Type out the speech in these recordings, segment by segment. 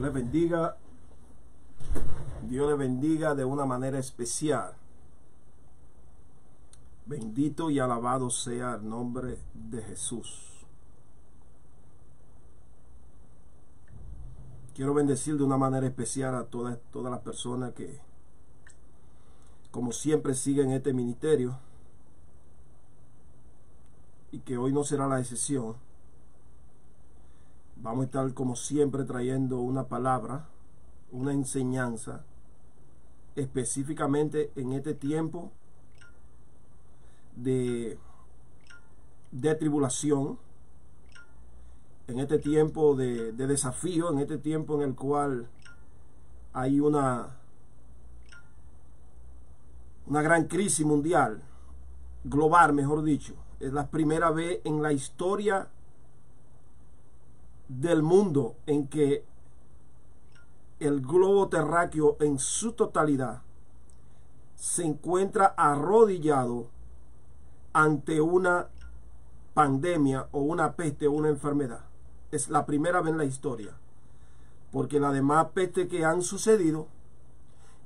Dios les bendiga. Dios les bendiga de una manera especial. Bendito y alabado sea el nombre de Jesús. Quiero bendecir de una manera especial a todas, todas las personas que, como siempre, siguen este ministerio y que hoy no será la excepción. Vamos a estar como siempre trayendo una palabra, una enseñanza, específicamente en este tiempo de, de tribulación, en este tiempo de, de desafío, en este tiempo en el cual hay una, una gran crisis mundial, global mejor dicho. Es la primera vez en la historia del mundo en que el globo terráqueo en su totalidad se encuentra arrodillado ante una pandemia o una peste o una enfermedad. Es la primera vez en la historia. Porque las demás pestes que han sucedido,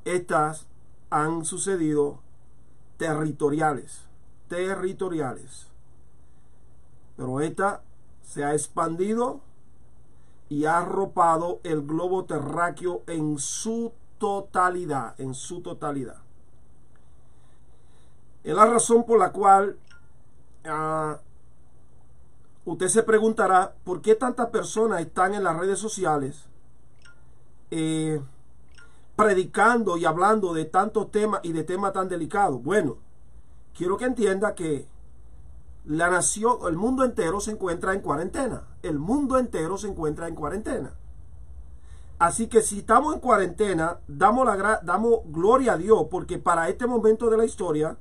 estas han sucedido territoriales. Territoriales. Pero esta se ha expandido y ha arropado el globo terráqueo en su totalidad, en su totalidad. Es la razón por la cual uh, usted se preguntará por qué tantas personas están en las redes sociales eh, predicando y hablando de tantos temas y de temas tan delicados. Bueno, quiero que entienda que la nación, el mundo entero se encuentra en cuarentena. El mundo entero se encuentra en cuarentena. Así que si estamos en cuarentena, damos, la, damos gloria a Dios, porque para este momento de la historia,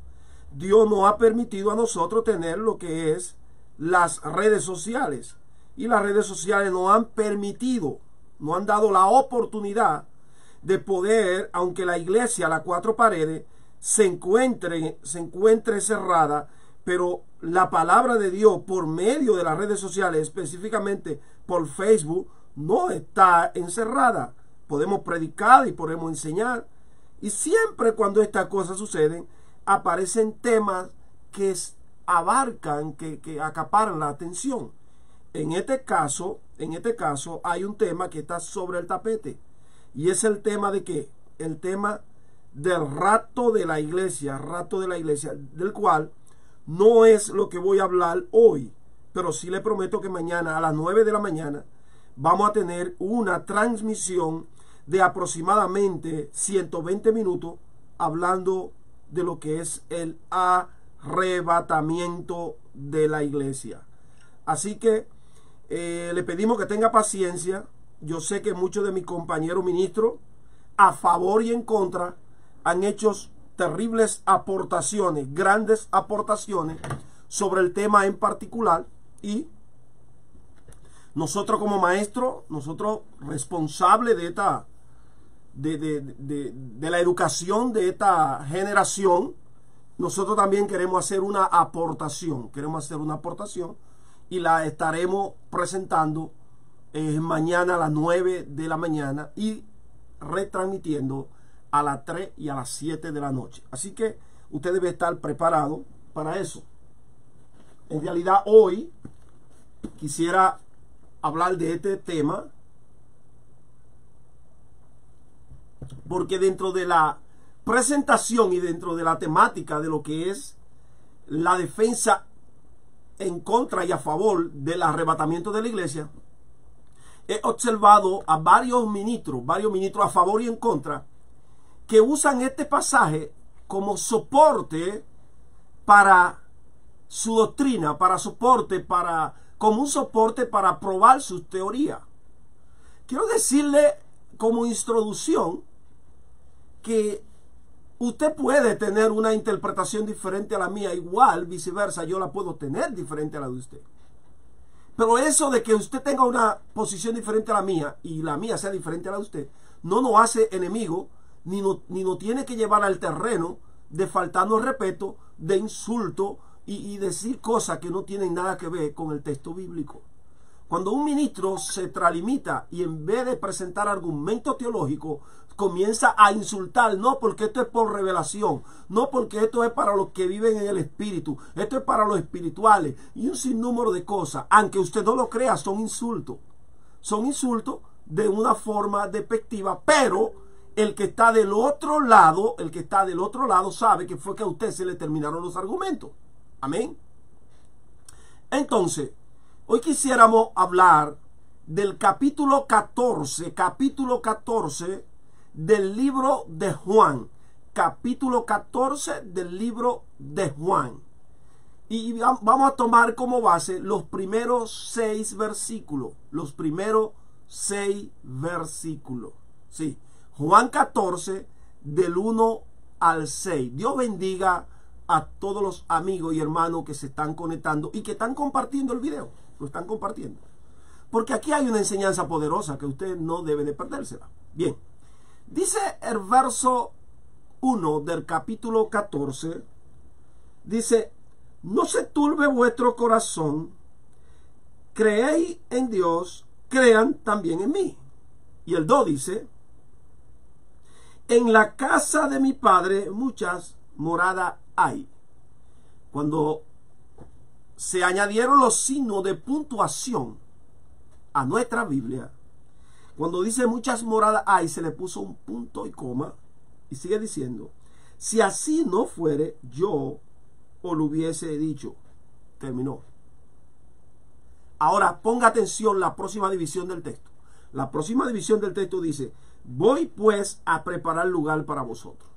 Dios nos ha permitido a nosotros tener lo que es las redes sociales. Y las redes sociales nos han permitido, nos han dado la oportunidad de poder, aunque la iglesia, las cuatro paredes, se encuentre, se encuentre cerrada, pero la palabra de Dios por medio de las redes sociales, específicamente por Facebook, no está encerrada. Podemos predicar y podemos enseñar. Y siempre cuando estas cosas suceden, aparecen temas que abarcan, que, que acaparan la atención. En este caso, en este caso, hay un tema que está sobre el tapete. Y es el tema de qué? El tema del rato de la iglesia, rato de la iglesia, del cual no es lo que voy a hablar hoy, pero sí le prometo que mañana a las 9 de la mañana vamos a tener una transmisión de aproximadamente 120 minutos hablando de lo que es el arrebatamiento de la iglesia. Así que eh, le pedimos que tenga paciencia. Yo sé que muchos de mis compañeros ministros, a favor y en contra, han hecho terribles aportaciones, grandes aportaciones sobre el tema en particular y nosotros como maestros, nosotros responsables de esta, de, de, de, de, la educación de esta generación, nosotros también queremos hacer una aportación, queremos hacer una aportación y la estaremos presentando eh, mañana a las 9 de la mañana y retransmitiendo a las 3 y a las 7 de la noche. Así que usted debe estar preparado para eso. En realidad hoy quisiera hablar de este tema porque dentro de la presentación y dentro de la temática de lo que es la defensa en contra y a favor del arrebatamiento de la iglesia, he observado a varios ministros, varios ministros a favor y en contra, que usan este pasaje como soporte para su doctrina, para soporte, para como un soporte para probar su teoría. Quiero decirle como introducción que usted puede tener una interpretación diferente a la mía, igual viceversa, yo la puedo tener diferente a la de usted. Pero eso de que usted tenga una posición diferente a la mía y la mía sea diferente a la de usted, no nos hace enemigo ni nos ni no tiene que llevar al terreno de faltarnos respeto, de insulto y, y decir cosas que no tienen nada que ver con el texto bíblico. Cuando un ministro se tralimita y en vez de presentar argumentos teológicos, comienza a insultar, no porque esto es por revelación, no porque esto es para los que viven en el espíritu, esto es para los espirituales y un sinnúmero de cosas, aunque usted no lo crea, son insultos. Son insultos de una forma despectiva, pero el que está del otro lado, el que está del otro lado sabe que fue que a usted se le terminaron los argumentos. Amén. Entonces, hoy quisiéramos hablar del capítulo 14, capítulo 14 del libro de Juan. Capítulo 14 del libro de Juan. Y vamos a tomar como base los primeros seis versículos. Los primeros seis versículos. Sí. Juan 14 del 1 al 6. Dios bendiga a todos los amigos y hermanos que se están conectando y que están compartiendo el video. Lo están compartiendo. Porque aquí hay una enseñanza poderosa que usted no debe de perdérsela. Bien. Dice el verso 1 del capítulo 14. Dice, no se turbe vuestro corazón. Creéis en Dios, crean también en mí. Y el 2 dice, en la casa de mi padre muchas moradas hay. Cuando se añadieron los signos de puntuación a nuestra Biblia, cuando dice muchas moradas hay, se le puso un punto y coma y sigue diciendo, si así no fuere, yo os lo hubiese dicho. Terminó. Ahora ponga atención la próxima división del texto. La próxima división del texto dice, Voy pues a preparar lugar para vosotros.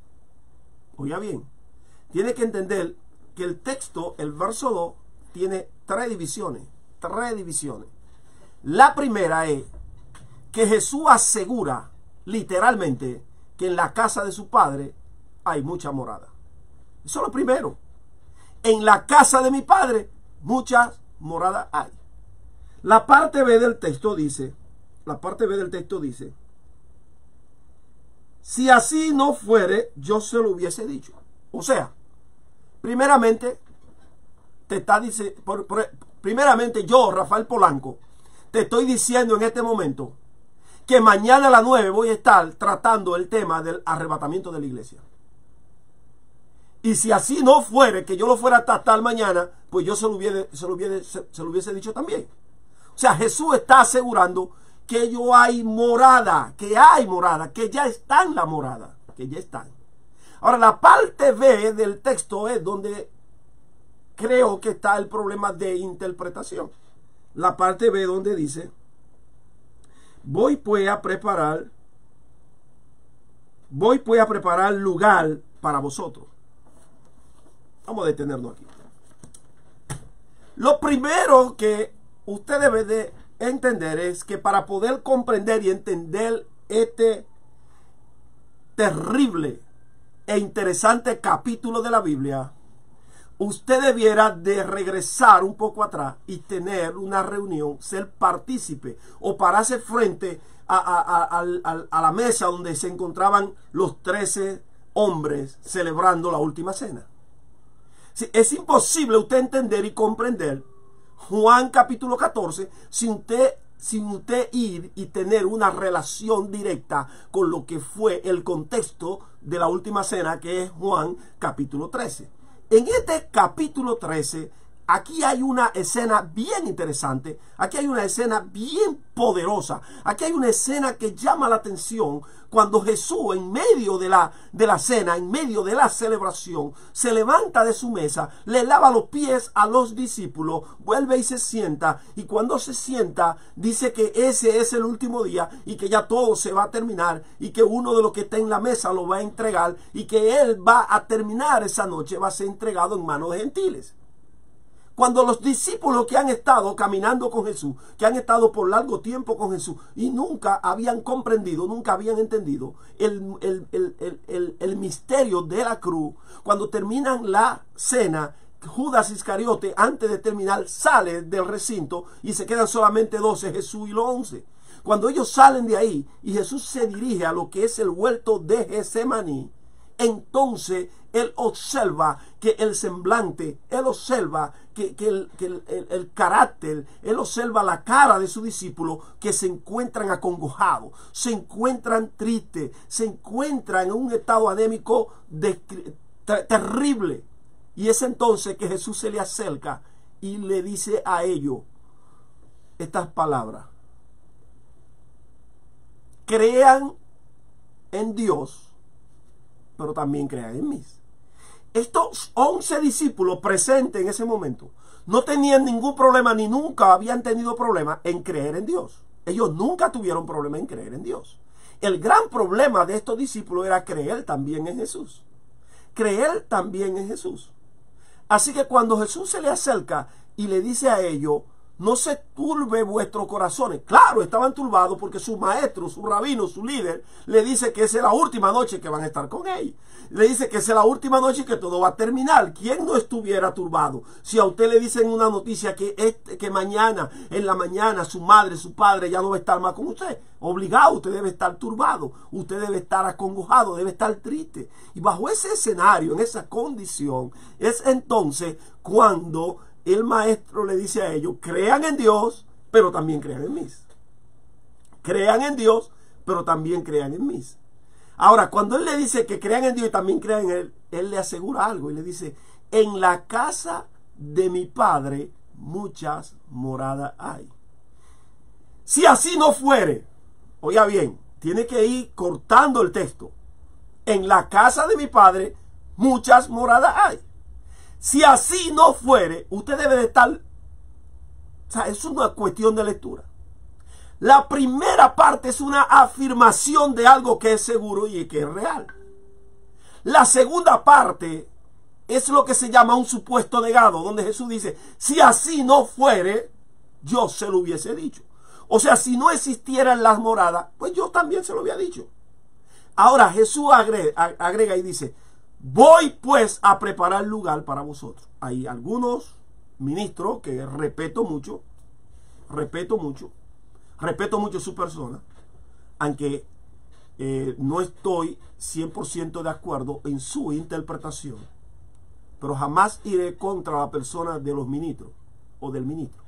Oiga bien, tiene que entender que el texto, el verso 2, tiene tres divisiones. Tres divisiones. La primera es que Jesús asegura literalmente que en la casa de su padre hay mucha morada. Eso es lo primero. En la casa de mi padre muchas moradas hay. La parte B del texto dice, la parte B del texto dice, si así no fuere, yo se lo hubiese dicho. O sea, primeramente, te está dice, primeramente yo, Rafael Polanco, te estoy diciendo en este momento que mañana a las 9 voy a estar tratando el tema del arrebatamiento de la iglesia. Y si así no fuere, que yo lo fuera a tratar mañana, pues yo se lo hubiese, se lo hubiese, se lo hubiese dicho también. O sea, Jesús está asegurando que yo hay morada, que hay morada, que ya están la morada, que ya están. Ahora, la parte B del texto es donde creo que está el problema de interpretación. La parte B donde dice, voy pues a preparar, voy pues a preparar lugar para vosotros. Vamos a detenernos aquí. Lo primero que usted debe de entender es que para poder comprender y entender este terrible e interesante capítulo de la Biblia, usted debiera de regresar un poco atrás y tener una reunión, ser partícipe o pararse frente a, la mesa donde se encontraban los trece hombres celebrando la última cena. es imposible usted entender y comprender Juan capítulo 14 sin usted, sin usted ir y tener una relación directa con lo que fue el contexto de la última cena que es Juan capítulo 13. En este capítulo 13 Aquí hay una escena bien interesante, aquí hay una escena bien poderosa, aquí hay una escena que llama la atención cuando Jesús en medio de la, de la cena, en medio de la celebración, se levanta de su mesa, le lava los pies a los discípulos, vuelve y se sienta, y cuando se sienta dice que ese es el último día y que ya todo se va a terminar y que uno de los que está en la mesa lo va a entregar y que él va a terminar esa noche, va a ser entregado en manos de gentiles. Cuando los discípulos que han estado caminando con Jesús, que han estado por largo tiempo con Jesús y nunca habían comprendido, nunca habían entendido el, el, misterio de la cruz, cuando terminan la cena, Judas Iscariote, antes de terminar, sale del recinto y se quedan solamente doce, Jesús y los once. Cuando ellos salen de ahí y Jesús se dirige a lo que es el huerto de Getsemaní, entonces él observa que el semblante, él observa que, el, el, carácter, él observa la cara de sus discípulos que se encuentran acongojados, se encuentran tristes, se encuentran en un estado anémico terrible. Y es entonces que Jesús se le acerca y le dice a ellos estas palabras. Crean en Dios, pero también crean en mí. Estos once discípulos presentes en ese momento no tenían ningún problema ni nunca habían tenido problema en creer en Dios. Ellos nunca tuvieron problema en creer en Dios. El gran problema de estos discípulos era creer también en Jesús. Creer también en Jesús. Así que cuando Jesús se le acerca y le dice a ellos, no se turbe vuestros corazones. Claro, estaban turbados porque su maestro, su rabino, su líder, le dice que esa es la última noche que van a estar con él. Le dice que esa es la última noche que todo va a terminar. ¿Quién no estuviera turbado? Si a usted le dicen una noticia que, este, que mañana, en la mañana, su madre, su padre ya no va a estar más con usted. Obligado, usted debe estar turbado, usted debe estar acongojado, debe estar triste. Y bajo ese escenario, en esa condición, es entonces cuando el maestro le dice a ellos, crean en Dios, pero también crean en mí. Crean en Dios, pero también crean en mí. Ahora, cuando él le dice que crean en Dios y también crean en él, él le asegura algo y le dice, en la casa de mi padre muchas moradas hay. Si así no fuere, oiga bien, tiene que ir cortando el texto. En la casa de mi padre muchas moradas hay. Si así no fuere, usted debe de estar... O sea, es una cuestión de lectura. La primera parte es una afirmación de algo que es seguro y que es real. La segunda parte es lo que se llama un supuesto negado, donde Jesús dice, si así no fuere, yo se lo hubiese dicho. O sea, si no existieran las moradas, pues yo también se lo había dicho. Ahora Jesús agrega, agrega y dice, Voy pues a preparar lugar para vosotros. Hay algunos ministros que respeto mucho, respeto mucho, respeto mucho su persona, aunque eh, no estoy 100% de acuerdo en su interpretación, pero jamás iré contra la persona de los ministros o del ministro.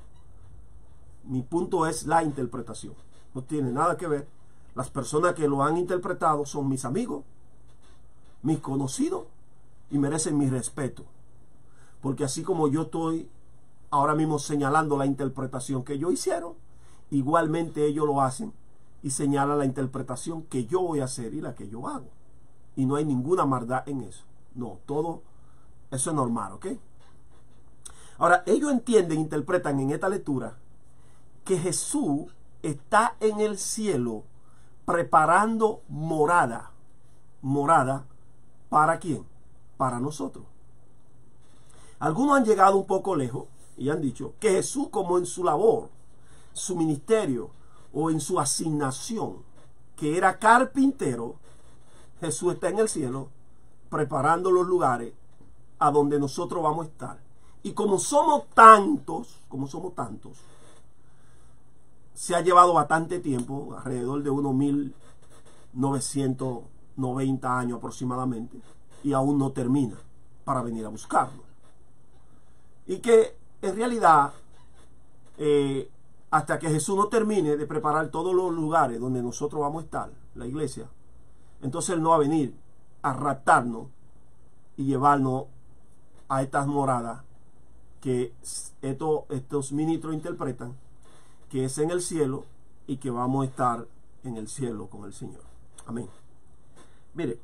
Mi punto es la interpretación. No tiene nada que ver. Las personas que lo han interpretado son mis amigos, mis conocidos y merecen mi respeto. Porque así como yo estoy ahora mismo señalando la interpretación que ellos hicieron, igualmente ellos lo hacen y señalan la interpretación que yo voy a hacer y la que yo hago. Y no hay ninguna maldad en eso. No, todo eso es normal, ¿ok? Ahora, ellos entienden, interpretan en esta lectura que Jesús está en el cielo preparando morada, morada ¿Para quién? Para nosotros. Algunos han llegado un poco lejos y han dicho que Jesús como en su labor, su ministerio o en su asignación, que era carpintero, Jesús está en el cielo preparando los lugares a donde nosotros vamos a estar. Y como somos tantos, como somos tantos, se ha llevado bastante tiempo, alrededor de unos 1900 90 años aproximadamente y aún no termina para venir a buscarlo. Y que en realidad, eh, hasta que Jesús no termine de preparar todos los lugares donde nosotros vamos a estar, la iglesia, entonces Él no va a venir a raptarnos y llevarnos a estas moradas que estos, estos ministros interpretan, que es en el cielo y que vamos a estar en el cielo con el Señor. Amén. Mire,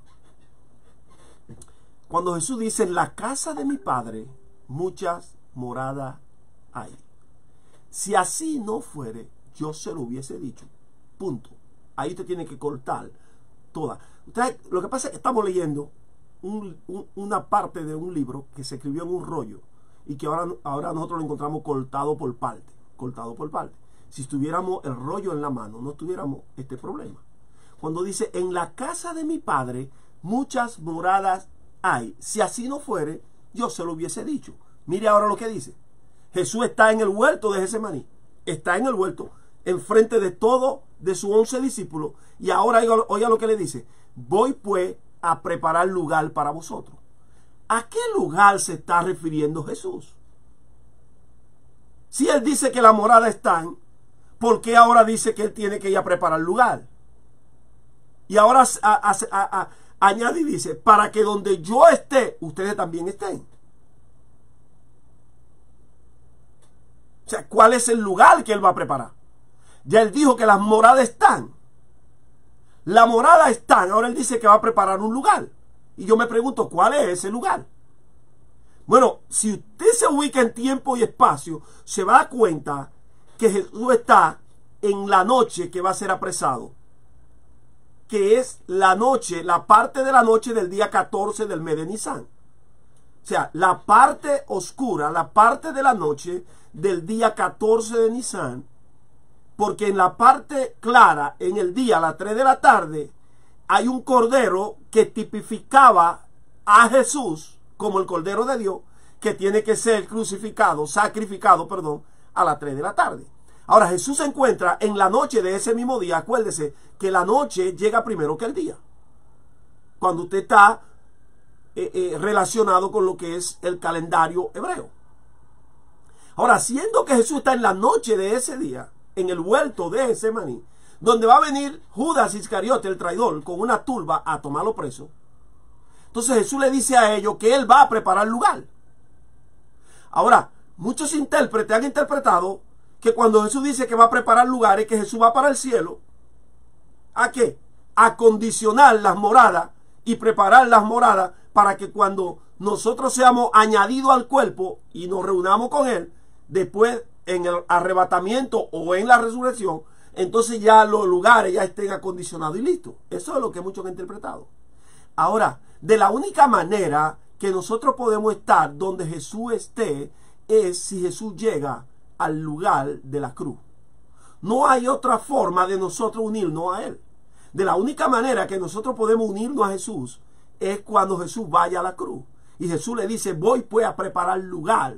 cuando Jesús dice, en la casa de mi Padre muchas moradas hay. Si así no fuere, yo se lo hubiese dicho. Punto. Ahí usted tiene que cortar toda. Usted, lo que pasa es que estamos leyendo una parte de un libro que se escribió en un rollo y que ahora, ahora nosotros lo encontramos cortado por parte. Cortado por parte. Si estuviéramos el rollo en la mano, no tuviéramos este problema cuando dice, en la casa de mi padre muchas moradas hay. Si así no fuere, yo se lo hubiese dicho. Mire ahora lo que dice. Jesús está en el huerto de Getsemaní. Está en el huerto, enfrente de todo de sus once discípulos. Y ahora oiga, lo que le dice. Voy pues a preparar lugar para vosotros. ¿A qué lugar se está refiriendo Jesús? Si él dice que la morada están, ¿por qué ahora dice que él tiene que ir a preparar lugar? Y ahora añade y dice, para que donde yo esté, ustedes también estén. O sea, ¿cuál es el lugar que él va a preparar? Ya él dijo que las moradas están. La morada están. Ahora él dice que va a preparar un lugar. Y yo me pregunto, ¿cuál es ese lugar? Bueno, si usted se ubica en tiempo y espacio, se va a dar cuenta que Jesús está en la noche que va a ser apresado. Que es la noche, la parte de la noche del día 14 del mes de Nisan. O sea, la parte oscura, la parte de la noche del día 14 de Nisan. Porque en la parte clara, en el día a las 3 de la tarde, hay un cordero que tipificaba a Jesús como el Cordero de Dios, que tiene que ser crucificado, sacrificado, perdón, a las 3 de la tarde. Ahora Jesús se encuentra en la noche de ese mismo día. Acuérdese que la noche llega primero que el día. Cuando usted está eh, eh, relacionado con lo que es el calendario hebreo. Ahora, siendo que Jesús está en la noche de ese día, en el huerto de ese maní, donde va a venir Judas Iscariote, el traidor, con una turba a tomarlo preso. Entonces Jesús le dice a ellos que él va a preparar lugar. Ahora, muchos intérpretes han interpretado que cuando Jesús dice que va a preparar lugares, que Jesús va para el cielo, ¿a qué? A condicionar las moradas y preparar las moradas para que cuando nosotros seamos añadidos al cuerpo y nos reunamos con Él, después en el arrebatamiento o en la resurrección, entonces ya los lugares ya estén acondicionados y listos. Eso es lo que muchos han interpretado. Ahora, de la única manera que nosotros podemos estar donde Jesús esté es si Jesús llega al lugar de la cruz. No hay otra forma de nosotros unirnos a Él. De la única manera que nosotros podemos unirnos a Jesús es cuando Jesús vaya a la cruz. Y Jesús le dice, voy pues a preparar lugar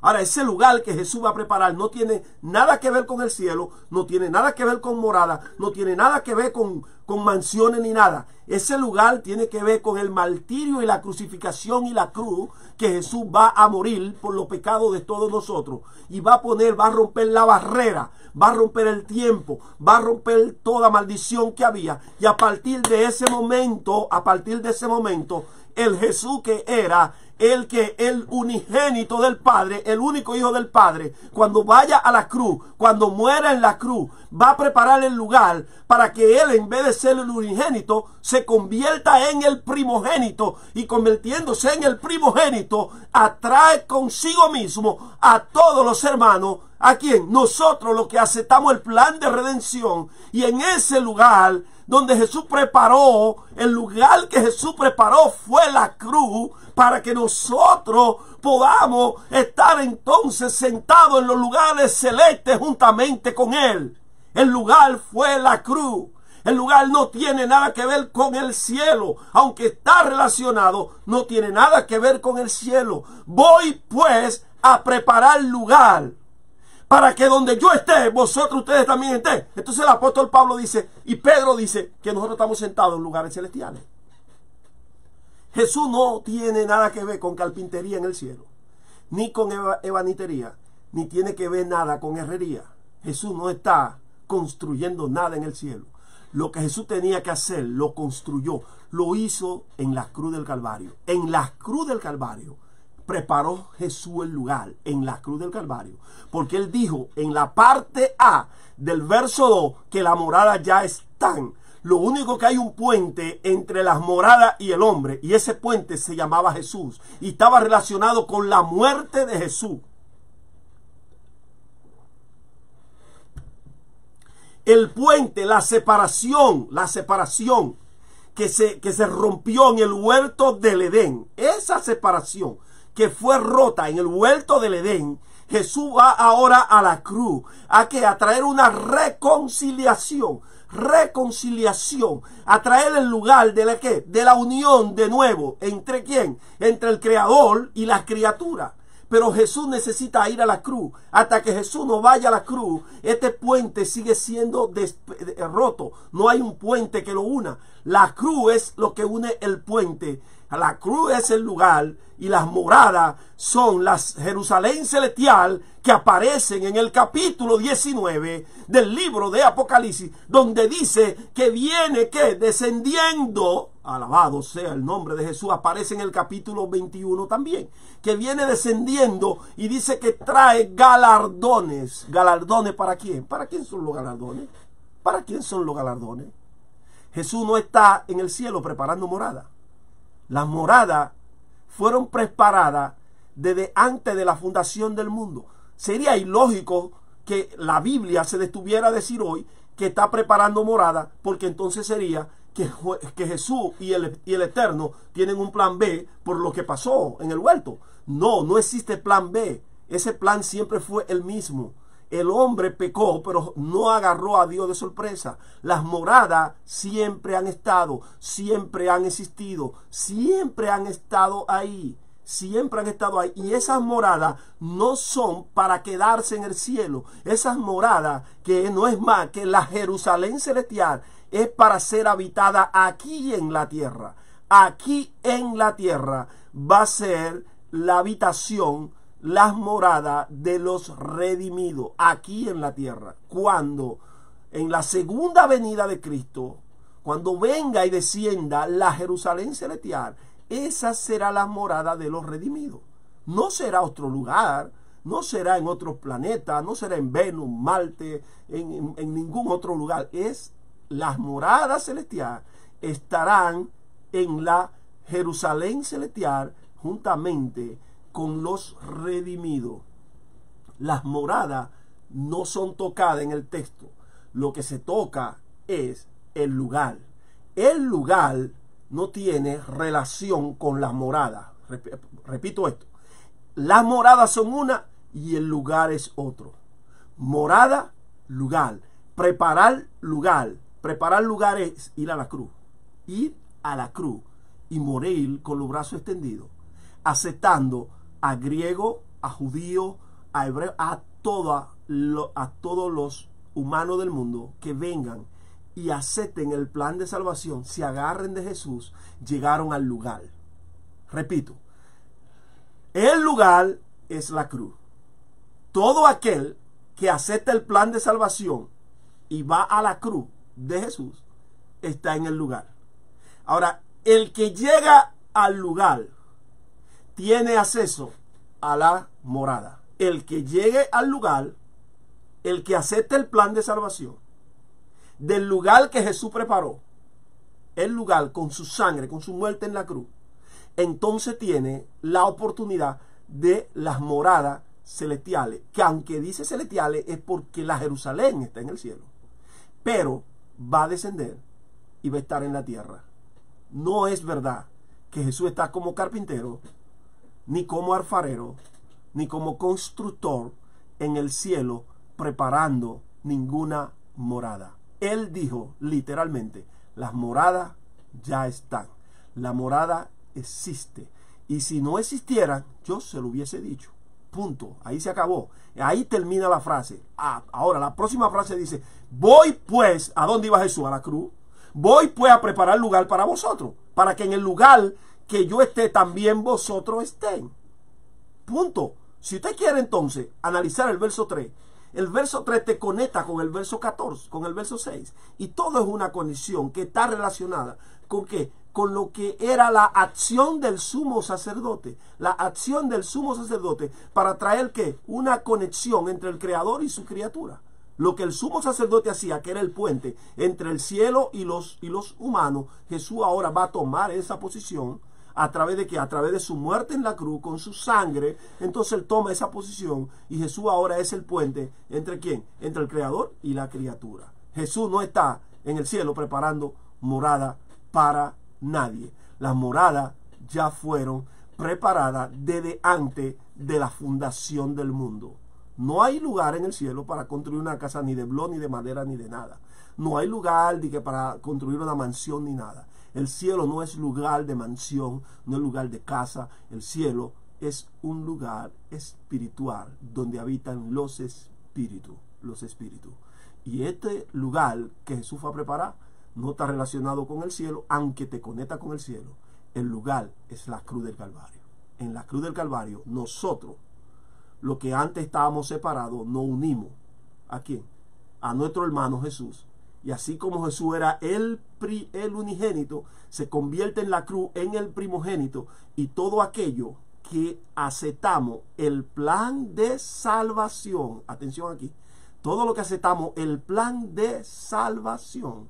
Ahora, ese lugar que Jesús va a preparar no tiene nada que ver con el cielo, no tiene nada que ver con morada, no tiene nada que ver con, con mansiones ni nada. Ese lugar tiene que ver con el martirio y la crucificación y la cruz que Jesús va a morir por los pecados de todos nosotros. Y va a poner, va a romper la barrera, va a romper el tiempo, va a romper toda maldición que había. Y a partir de ese momento, a partir de ese momento, el Jesús que era el que el unigénito del Padre, el único hijo del Padre, cuando vaya a la cruz, cuando muera en la cruz, va a preparar el lugar para que él, en vez de ser el unigénito, se convierta en el primogénito y convirtiéndose en el primogénito, atrae consigo mismo a todos los hermanos a quien nosotros los que aceptamos el plan de redención y en ese lugar donde Jesús preparó, el lugar que Jesús preparó fue la cruz para que nosotros podamos estar entonces sentados en los lugares celestes juntamente con Él. El lugar fue la cruz. El lugar no tiene nada que ver con el cielo, aunque está relacionado, no tiene nada que ver con el cielo. Voy pues a preparar lugar para que donde yo esté, vosotros ustedes también estén. Entonces el apóstol Pablo dice, y Pedro dice, que nosotros estamos sentados en lugares celestiales. Jesús no tiene nada que ver con carpintería en el cielo, ni con evanitería, ni tiene que ver nada con herrería. Jesús no está construyendo nada en el cielo. Lo que Jesús tenía que hacer, lo construyó, lo hizo en la cruz del Calvario. En la cruz del Calvario preparó Jesús el lugar en la cruz del Calvario. Porque él dijo en la parte A del verso 2 que la morada ya están. Lo único que hay un puente entre las moradas y el hombre. Y ese puente se llamaba Jesús. Y estaba relacionado con la muerte de Jesús. El puente, la separación, la separación que se, que se rompió en el huerto del Edén. Esa separación que fue rota en el huerto del Edén, Jesús va ahora a la cruz a que a traer una reconciliación, reconciliación, a traer el lugar de la que, de la unión de nuevo entre quién, entre el creador y la criatura. Pero Jesús necesita ir a la cruz. Hasta que Jesús no vaya a la cruz, este puente sigue siendo roto. No hay un puente que lo una. La cruz es lo que une el puente. La cruz es el lugar y las moradas son las Jerusalén celestial que aparecen en el capítulo 19 del libro de Apocalipsis, donde dice que viene que descendiendo, alabado sea el nombre de Jesús, aparece en el capítulo 21 también, que viene descendiendo y dice que trae galardones. ¿Galardones para quién? ¿Para quién son los galardones? ¿Para quién son los galardones? Jesús no está en el cielo preparando morada. Las moradas fueron preparadas desde antes de la fundación del mundo. Sería ilógico que la Biblia se detuviera a decir hoy que está preparando morada, porque entonces sería que, que Jesús y el, y el Eterno tienen un plan B por lo que pasó en el huerto. No, no existe plan B. Ese plan siempre fue el mismo. El hombre pecó, pero no agarró a Dios de sorpresa. Las moradas siempre han estado, siempre han existido, siempre han estado ahí. Siempre han estado ahí. Y esas moradas no son para quedarse en el cielo. Esas moradas, que no es más que la Jerusalén celestial, es para ser habitada aquí en la tierra. Aquí en la tierra va a ser la habitación las moradas de los redimidos aquí en la tierra. Cuando en la segunda venida de Cristo, cuando venga y descienda la Jerusalén celestial, esa será la morada de los redimidos. No será otro lugar, no será en otro planeta, no será en Venus, Marte, en, en ningún otro lugar. Es las moradas celestiales estarán en la Jerusalén celestial juntamente con los redimidos. Las moradas no son tocadas en el texto. Lo que se toca es el lugar. El lugar no tiene relación con las moradas. Repito esto. Las moradas son una y el lugar es otro. Morada, lugar. Preparar lugar. Preparar lugar es ir a la cruz. Ir a la cruz y morir con los brazos extendidos. Aceptando a griego, a judío, a hebreo, a, a todos los humanos del mundo que vengan y acepten el plan de salvación, se agarren de Jesús, llegaron al lugar. Repito, el lugar es la cruz. Todo aquel que acepta el plan de salvación y va a la cruz de Jesús, está en el lugar. Ahora, el que llega al lugar tiene acceso a la morada. El que llegue al lugar, el que acepte el plan de salvación, del lugar que Jesús preparó, el lugar con su sangre, con su muerte en la cruz, entonces tiene la oportunidad de las moradas celestiales, que aunque dice celestiales es porque la Jerusalén está en el cielo, pero va a descender y va a estar en la tierra. No es verdad que Jesús está como carpintero ni como alfarero, ni como constructor en el cielo preparando ninguna morada. Él dijo literalmente, las moradas ya están. La morada existe. Y si no existieran, yo se lo hubiese dicho. Punto. Ahí se acabó. Ahí termina la frase. Ah, ahora, la próxima frase dice, voy pues, ¿a dónde iba Jesús? A la cruz. Voy pues a preparar lugar para vosotros, para que en el lugar que yo esté, también vosotros estén. Punto. Si usted quiere entonces analizar el verso 3, el verso 3 te conecta con el verso 14, con el verso 6. Y todo es una conexión que está relacionada con qué? Con lo que era la acción del sumo sacerdote. La acción del sumo sacerdote para traer qué? Una conexión entre el creador y su criatura. Lo que el sumo sacerdote hacía, que era el puente entre el cielo y los, y los humanos, Jesús ahora va a tomar esa posición a través de que a través de su muerte en la cruz con su sangre entonces él toma esa posición y Jesús ahora es el puente entre quién entre el creador y la criatura. Jesús no está en el cielo preparando morada para nadie. Las moradas ya fueron preparadas desde antes de la fundación del mundo. No hay lugar en el cielo para construir una casa ni de blog ni de madera ni de nada. No hay lugar ni que para construir una mansión ni nada el cielo no es lugar de mansión, no es lugar de casa. El cielo es un lugar espiritual donde habitan los espíritus, los espíritus. Y este lugar que Jesús fue a preparar no está relacionado con el cielo, aunque te conecta con el cielo. El lugar es la cruz del Calvario. En la cruz del Calvario, nosotros, lo que antes estábamos separados, nos unimos. ¿A quién? A nuestro hermano Jesús. Y así como Jesús era el, el unigénito, se convierte en la cruz en el primogénito. Y todo aquello que aceptamos el plan de salvación, atención aquí, todo lo que aceptamos el plan de salvación,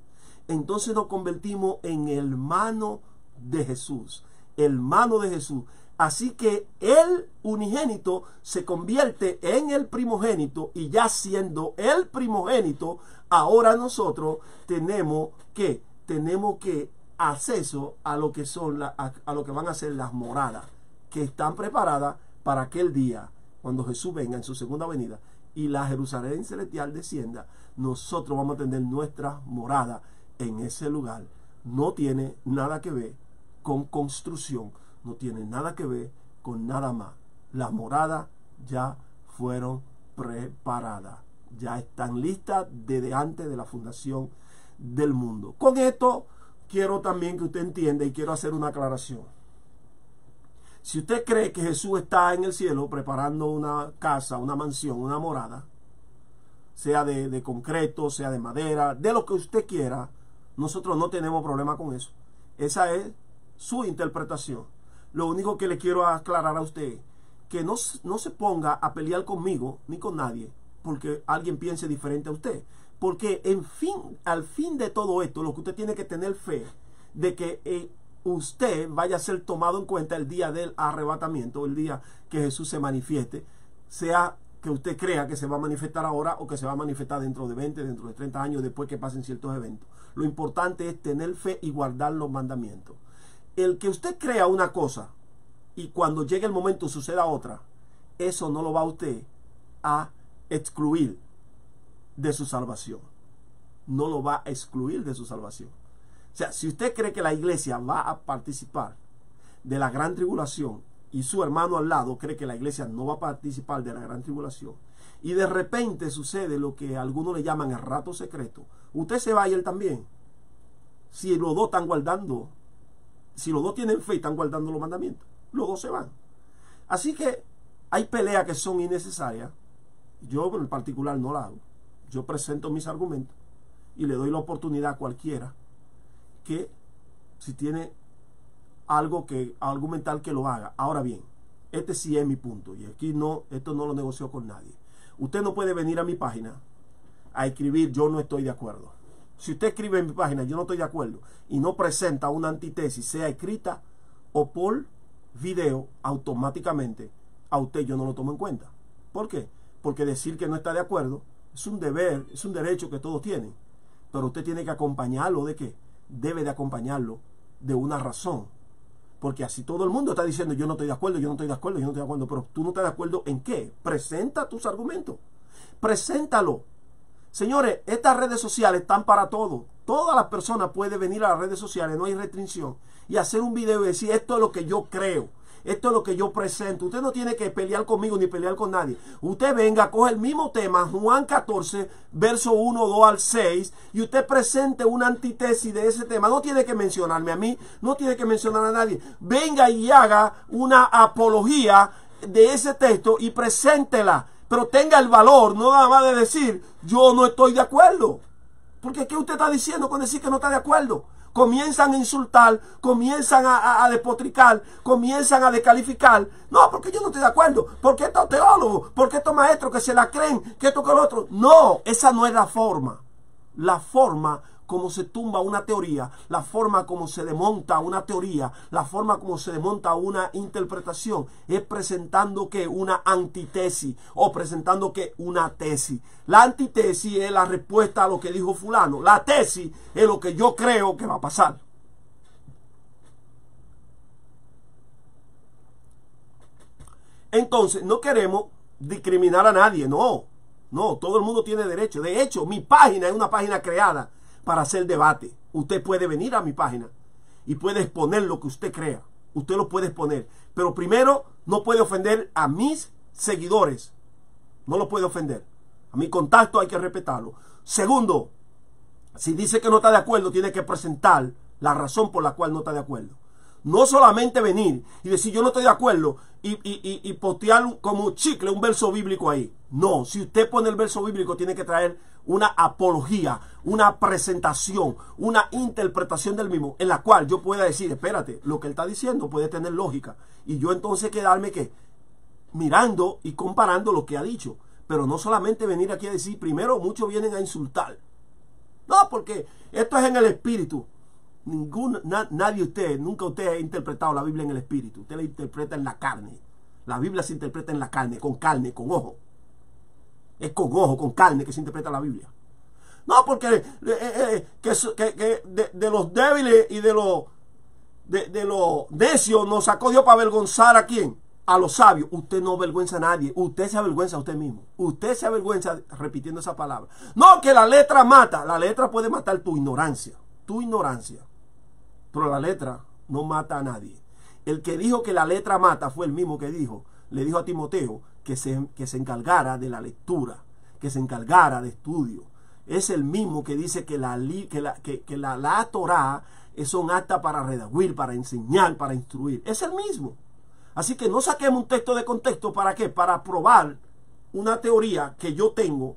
entonces nos convertimos en el mano de Jesús, el mano de Jesús. Así que el unigénito se convierte en el primogénito y ya siendo el primogénito, ahora nosotros tenemos que tenemos que acceso a lo que son a, a lo que van a ser las moradas que están preparadas para aquel día cuando Jesús venga en su segunda venida y la Jerusalén celestial descienda, nosotros vamos a tener nuestra morada en ese lugar. No tiene nada que ver con construcción, no tiene nada que ver con nada más. Las moradas ya fueron preparadas, ya están listas desde antes de la fundación del mundo. Con esto quiero también que usted entienda y quiero hacer una aclaración. Si usted cree que Jesús está en el cielo preparando una casa, una mansión, una morada, sea de, concreto, sea de madera, de lo que usted quiera, nosotros no tenemos problema con eso. Esa es su interpretación. Lo único que le quiero aclarar a usted, que no, no se ponga a pelear conmigo ni con nadie, porque alguien piense diferente a usted. Porque en fin, al fin de todo esto, lo que usted tiene que tener fe de que eh, usted vaya a ser tomado en cuenta el día del arrebatamiento, el día que Jesús se manifieste, sea que usted crea que se va a manifestar ahora o que se va a manifestar dentro de 20, dentro de 30 años, después que pasen ciertos eventos. Lo importante es tener fe y guardar los mandamientos. El que usted crea una cosa y cuando llegue el momento suceda otra, eso no lo va a usted a excluir de su salvación. No lo va a excluir de su salvación. O sea, si usted cree que la iglesia va a participar de la gran tribulación y su hermano al lado cree que la iglesia no va a participar de la gran tribulación y de repente sucede lo que algunos le llaman el rato secreto, usted se va y él también. Si los dos están guardando, si los dos tienen fe y están guardando los mandamientos, los dos se van. Así que hay peleas que son innecesarias. Yo en particular no la hago. Yo presento mis argumentos y le doy la oportunidad a cualquiera que si tiene algo que argumentar que lo haga. Ahora bien, este sí es mi punto y aquí no, esto no lo negocio con nadie. Usted no puede venir a mi página a escribir yo no estoy de acuerdo. Si usted escribe en mi página yo no estoy de acuerdo y no presenta una antitesis, sea escrita o por video, automáticamente a usted yo no lo tomo en cuenta. ¿Por qué? Porque decir que no está de acuerdo es un deber, es un derecho que todos tienen. Pero usted tiene que acompañarlo de qué? Debe de acompañarlo de una razón. Porque así todo el mundo está diciendo yo no estoy de acuerdo, yo no estoy de acuerdo, yo no estoy de acuerdo. Pero tú no estás de acuerdo en qué? Presenta tus argumentos. Preséntalo. Señores, estas redes sociales están para todo. Todas las personas pueden venir a las redes sociales, no hay restricción. Y hacer un video y decir esto es lo que yo creo. Esto es lo que yo presento. Usted no tiene que pelear conmigo ni pelear con nadie. Usted venga, coge el mismo tema, Juan 14, verso 1, 2 al 6, y usted presente una antitesis de ese tema. No tiene que mencionarme a mí, no tiene que mencionar a nadie. Venga y haga una apología de ese texto y preséntela. Pero tenga el valor, no nada más de decir, yo no estoy de acuerdo. Porque ¿qué usted está diciendo con decir que no está de acuerdo? Comienzan a insultar, comienzan a, despotricar, comienzan a descalificar. No, porque yo no estoy de acuerdo. Porque estos teólogos, porque estos maestros que se la creen, que esto que lo otro. No, esa no es la forma. La forma como se tumba una teoría, la forma como se desmonta una teoría, la forma como se desmonta una interpretación, es presentando que una antitesis o presentando que una tesis. La antitesis es la respuesta a lo que dijo fulano. La tesis es lo que yo creo que va a pasar. Entonces, no queremos discriminar a nadie, no. No, todo el mundo tiene derecho. De hecho, mi página es una página creada para hacer debate. Usted puede venir a mi página y puede exponer lo que usted crea. usted lo puede exponer. Pero primero, no puede ofender a mis seguidores. No lo puede ofender. A mi contacto hay que respetarlo. Segundo, si dice que no está de acuerdo, tiene que presentar la razón por la cual no está de acuerdo. No solamente venir y decir yo no estoy de acuerdo y, y, y, postear como chicle un verso bíblico ahí. No, si usted pone el verso bíblico tiene que traer una apología, una presentación, una interpretación del mismo, en la cual yo pueda decir, espérate, lo que él está diciendo puede tener lógica. Y yo entonces quedarme que mirando y comparando lo que ha dicho. Pero no solamente venir aquí a decir, primero muchos vienen a insultar. No, porque esto es en el espíritu. Ningún, nadie usted, nunca usted ha interpretado la Biblia en el espíritu. Usted la interpreta en la carne. La Biblia se interpreta en la carne, con carne, con ojo. Es con ojo, con carne que se interpreta la Biblia. No, porque eh, eh, eh, de, los débiles y de los de, de los necios nos sacó Dios para avergonzar a quién? A los sabios. Usted no avergüenza a nadie. Usted se avergüenza a usted mismo. Usted se avergüenza repitiendo esa palabra. No, que la letra mata. La letra puede matar tu ignorancia. Tu ignorancia. Pero la letra no mata a nadie. El que dijo que la letra mata fue el mismo que dijo, le dijo a Timoteo que se, que se encargara de la lectura, que se encargara de estudio. Es el mismo que dice que la, que la, que, la, la Torah son actas para redaguir, para enseñar, para instruir. Es el mismo. Así que no saquemos un texto de contexto para qué? Para probar una teoría que yo tengo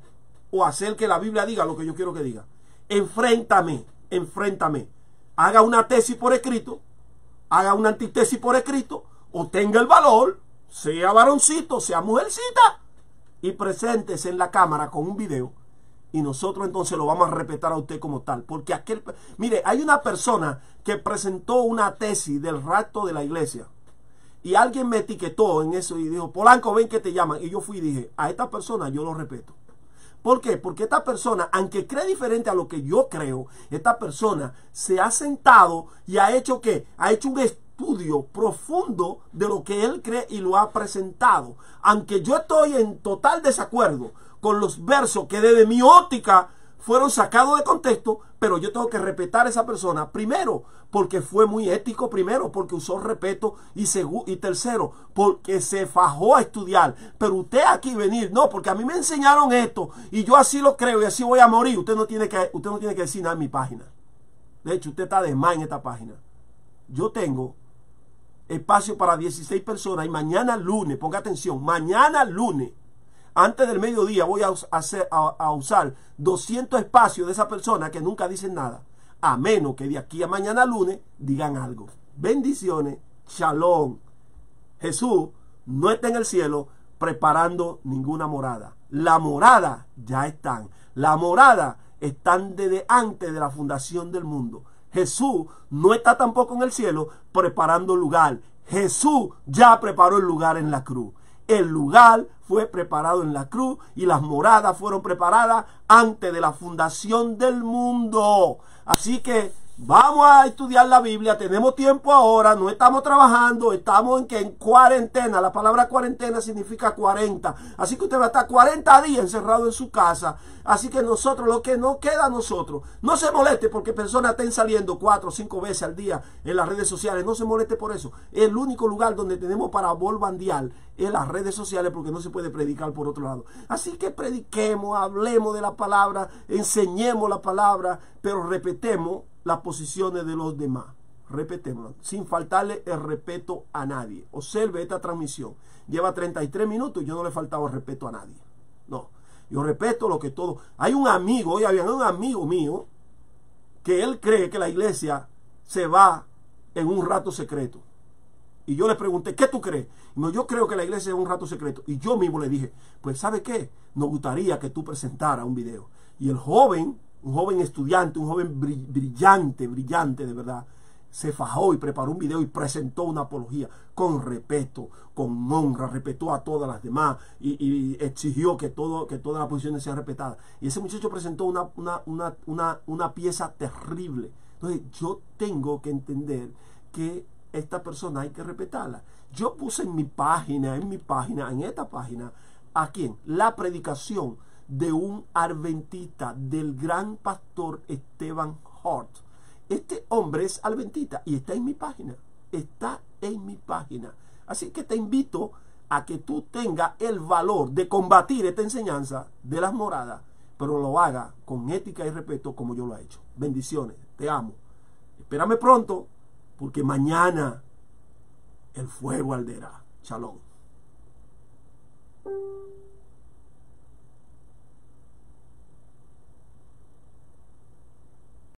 o hacer que la Biblia diga lo que yo quiero que diga. Enfréntame, enfréntame haga una tesis por escrito, haga una antitesis por escrito, o tenga el valor, sea varoncito, sea mujercita, y preséntese en la cámara con un video, y nosotros entonces lo vamos a respetar a usted como tal. Porque aquel, mire, hay una persona que presentó una tesis del rapto de la iglesia. Y alguien me etiquetó en eso y dijo, Polanco, ven que te llaman. Y yo fui y dije, a esta persona yo lo respeto. ¿Por qué? Porque esta persona, aunque cree diferente a lo que yo creo, esta persona se ha sentado y ha hecho qué? Ha hecho un estudio profundo de lo que él cree y lo ha presentado. Aunque yo estoy en total desacuerdo con los versos que desde mi óptica fueron sacados de contexto, pero yo tengo que respetar a esa persona. Primero, porque fue muy ético, primero, porque usó respeto, y, y tercero, porque se fajó a estudiar. Pero usted aquí venir, no, porque a mí me enseñaron esto, y yo así lo creo, y así voy a morir. Usted no tiene que, usted no tiene que decir nada en mi página. De hecho, usted está de más en esta página. Yo tengo espacio para 16 personas, y mañana lunes, ponga atención, mañana lunes antes del mediodía voy a, hacer, a, usar 200 espacios de esa persona que nunca dicen nada. A menos que de aquí a mañana lunes digan algo. Bendiciones. Shalom. Jesús no está en el cielo preparando ninguna morada. La morada ya están. La morada están desde antes de la fundación del mundo. Jesús no está tampoco en el cielo preparando lugar. Jesús ya preparó el lugar en la cruz. El lugar fue preparado en la cruz y las moradas fueron preparadas antes de la fundación del mundo. Así que Vamos a estudiar la Biblia, tenemos tiempo ahora, no estamos trabajando, estamos en que en cuarentena. La palabra cuarentena significa 40. Así que usted va a estar 40 días encerrado en su casa. Así que nosotros, lo que no queda a nosotros, no se moleste porque personas estén saliendo cuatro o cinco veces al día en las redes sociales. No se moleste por eso. El único lugar donde tenemos para volvandear es las redes sociales porque no se puede predicar por otro lado. Así que prediquemos, hablemos de la palabra, enseñemos la palabra, pero repetemos las posiciones de los demás. Repetémoslo, sin faltarle el respeto a nadie. Observe esta transmisión. Lleva 33 minutos y yo no le he faltado el respeto a nadie. No, yo respeto lo que todo. Hay un amigo, oye, había un amigo mío que él cree que la iglesia se va en un rato secreto. Y yo le pregunté, ¿qué tú crees? No, yo creo que la iglesia es un rato secreto. Y yo mismo le dije, pues ¿sabe qué? Nos gustaría que tú presentaras un video. Y el joven un joven estudiante, un joven brillante, brillante de verdad, se fajó y preparó un video y presentó una apología con respeto, con honra, respetó a todas las demás y, exigió que, todo, que todas las posiciones sean respetadas. Y ese muchacho presentó una, una, una, una pieza terrible. Entonces yo tengo que entender que esta persona hay que respetarla. Yo puse en mi página, en mi página, en esta página, ¿a quién? La predicación de un adventista, del gran pastor Esteban Hort. Este hombre es adventista y está en mi página. está en mi página. Así que te invito a que tú tengas el valor de combatir esta enseñanza de las moradas, pero lo haga con ética y respeto como yo lo he hecho. Bendiciones, te amo. Espérame pronto, porque mañana el fuego arderá. Shalom.